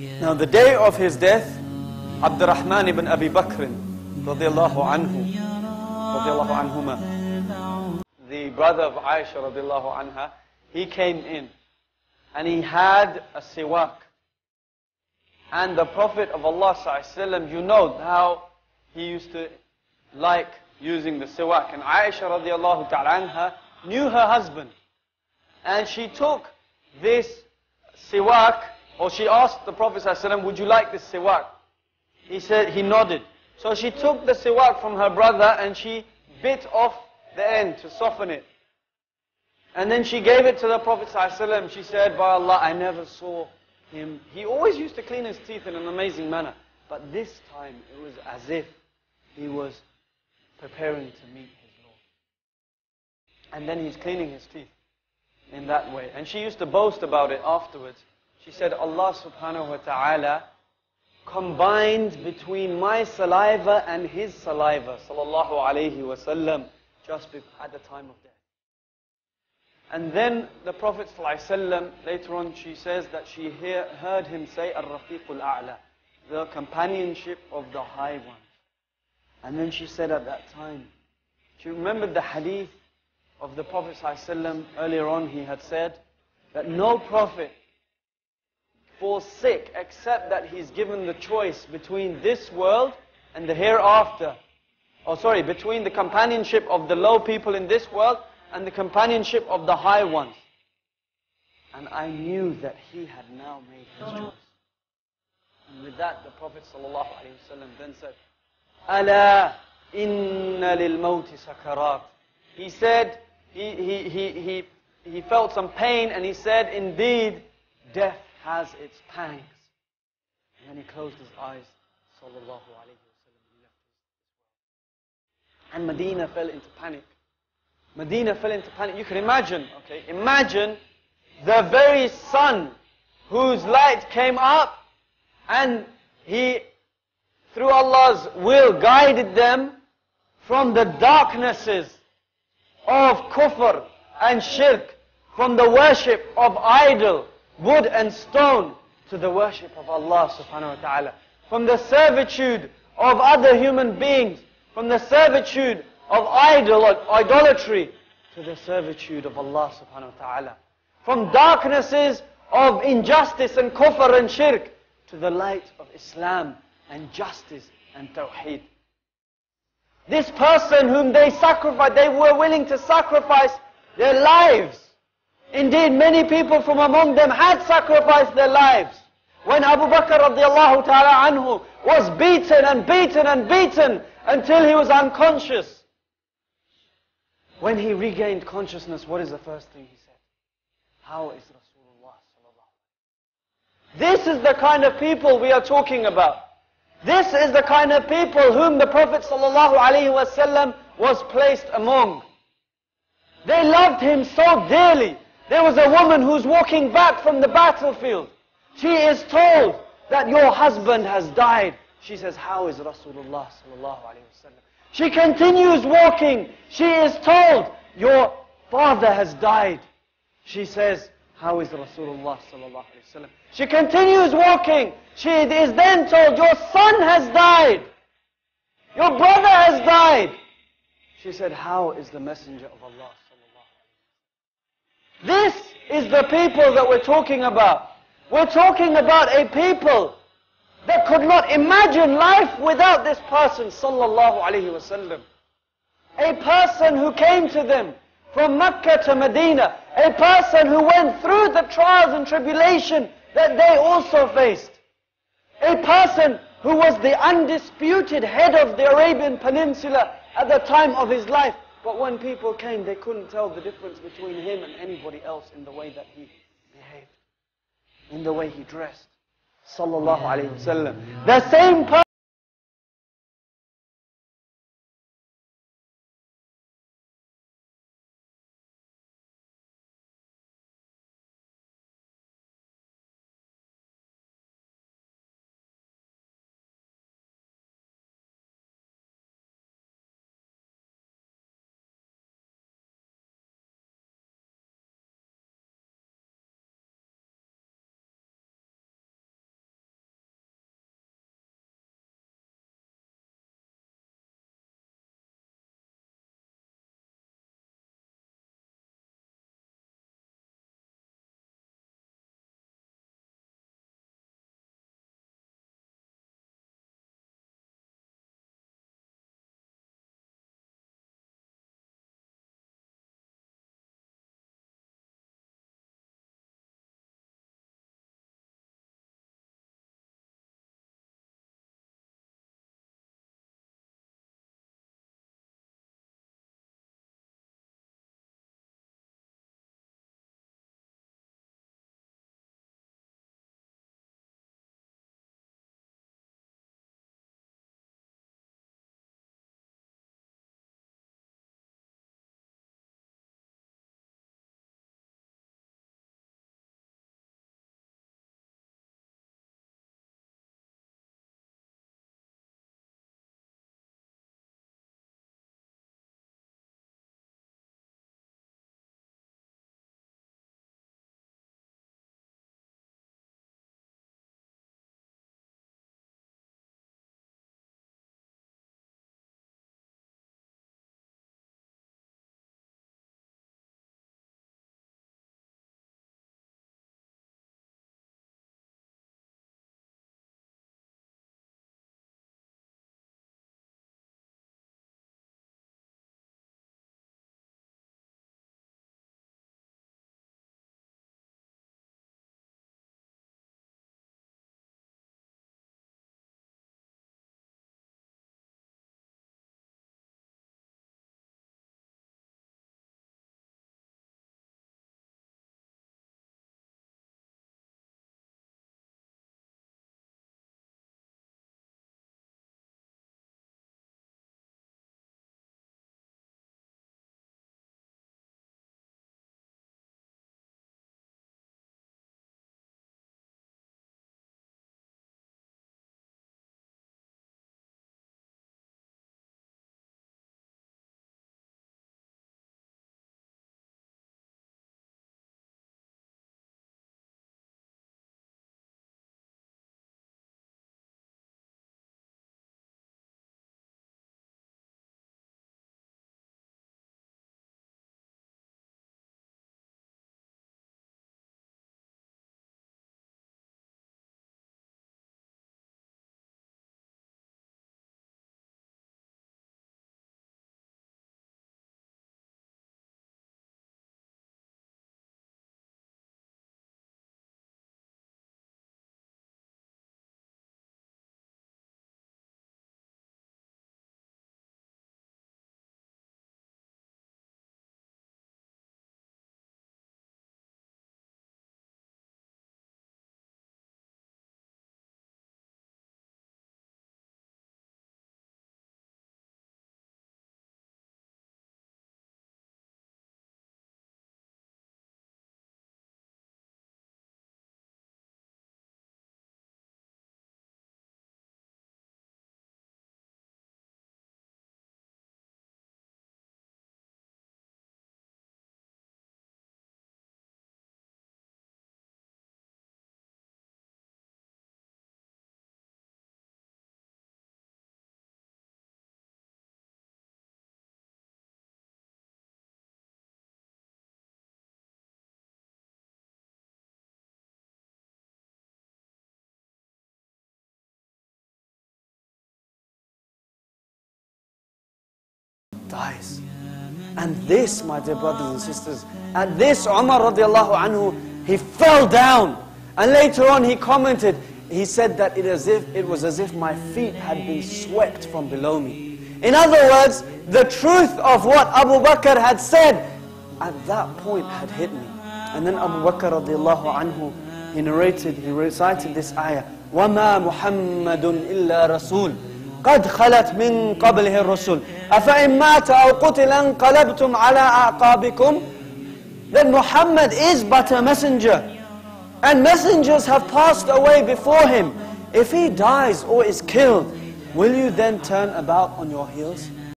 Now the day of his death, Abdurrahman ibn Abi Bakr radiallahu anhu, radiallahu anhuma, the brother of Aisha radiallahu anha, he came in and he had a siwak. And the Prophet of Allah sallallahu you know how he used to like using the siwak. And Aisha radiallahu ta'ala anha knew her husband. And she took this siwak, or she asked the Prophet ﷺ, would you like this siwak? He said, he nodded. So she took the siwak from her brother and she bit off the end to soften it. And then she gave it to the Prophet ﷺ. She said, by Allah, I never saw him. He always used to clean his teeth in an amazing manner. But this time, it was as if he was preparing to meet his Lord. And then he's cleaning his teeth in that way. And she used to boast about it afterwards. She said, Allah subhanahu wa ta'ala combined between my saliva and his saliva, sallallahu alayhi wasallam, just at the time of death. And then the Prophet ﷺ, later on she says that she hear, heard him say, Ar-Rafiqul A'la, the companionship of the High One. And then she said at that time, she remembered the hadith of the Prophet ﷺ earlier on, he had said that no prophet forsake except that he's given the choice between this world and the hereafter. Or oh, sorry, between the companionship of the low people in this world and the companionship of the high ones. And I knew that he had now made his choice. And with that, the Prophet ﷺ then said, "Allāh inna lil mawti sakarat. He said, he, he, he, he, he felt some pain and he said, indeed, death has its pangs. And then he closed his eyes, sallallahu alayhi and Medina fell into panic. Medina fell into panic. You can imagine, okay, imagine the very sun whose light came up and he, through Allah's will, guided them from the darknesses of kufr and shirk, from the worship of idol, wood and stone, to the worship of Allah subhanahu wa ta'ala. From the servitude of other human beings, from the servitude of idol idolatry, to the servitude of Allah subhanahu wa ta'ala. From darknesses of injustice and kufr and shirk, to the light of Islam and justice and tawheed. This person whom they sacrificed, they were willing to sacrifice their lives. Indeed, many people from among them had sacrificed their lives. When Abu Bakr radiallahu ta'ala anhu was beaten and beaten and beaten until he was unconscious. When he regained consciousness, what is the first thing he said? How is Rasulullah sallallahu This is the kind of people we are talking about. This is the kind of people whom the Prophet ﷺ was placed among. They loved him so dearly. There was a woman who's walking back from the battlefield. She is told that your husband has died. She says, how is Rasulullah ﷺ? She continues walking. She is told, your father has died. She says, how is Rasulullah sallallahu wasallam? She continues walking. She is then told, your son has died. Your brother has died. She said, how is the messenger of Allah sallallahu This is the people that we're talking about. We're talking about a people that could not imagine life without this person sallallahu alaihi wasallam. A person who came to them from Mecca to Medina, a person who went through the trials and tribulation that they also faced. A person who was the undisputed head of the Arabian Peninsula at the time of his life. But when people came, they couldn't tell the difference between him and anybody else in the way that he behaved, in the way he dressed. Sallallahu alayhi wasallam. The same person dies. And this, my dear brothers and sisters, at this Umar radiallahu anhu, he fell down. And later on he commented, he said that it, as if, it was as if my feet had been swept from below me. In other words, the truth of what Abu Bakr had said at that point had hit me. And then Abu Bakr radiallahu anhu, he narrated, he recited this ayah, وَمَا مُحَمَّدٌ إِلَّا رَسُولٌ قد خلت من قبله الرسل أفإن مات أو قتل انقلبتم على أعقابكم Then Muhammad is but a messenger. And messengers have passed away before him. If he dies or is killed, will you then turn about on your heels?